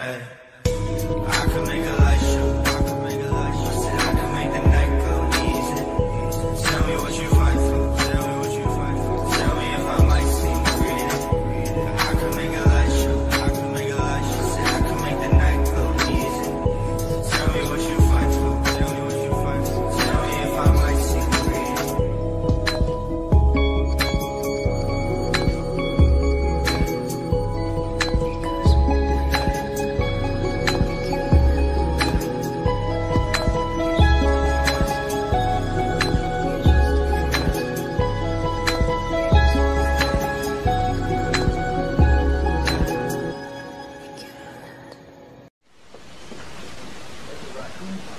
Hey, I can make a Mm-hmm.